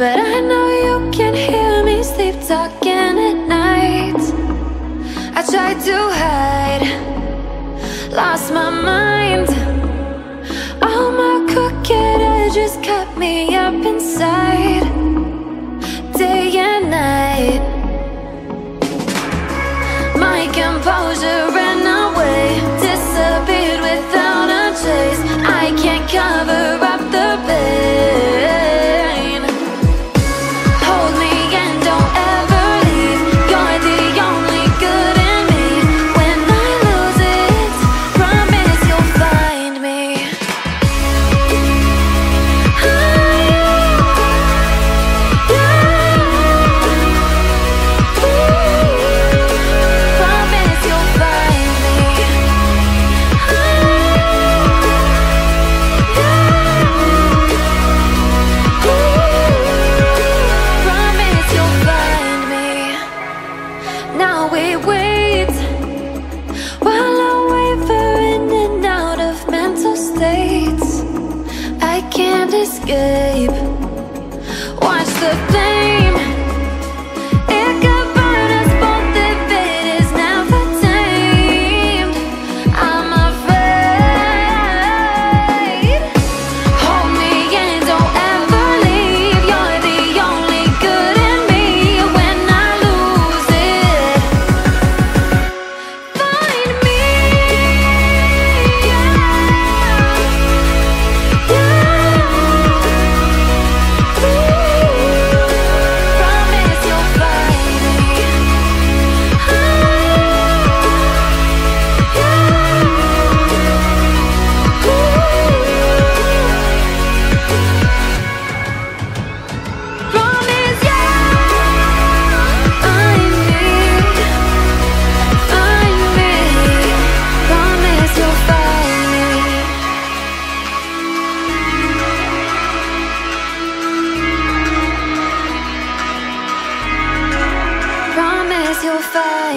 But I know you can hear me sleep talking at night. I tried to hide, lost my mind. All my crooked edges cut me up inside escape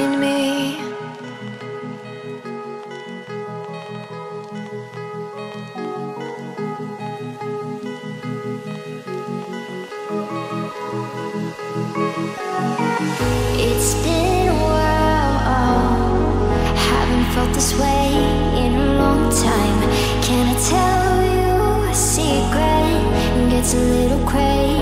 find me. It's been a while, haven't felt this way in a long time. Can I tell you a secret? It a little crazy.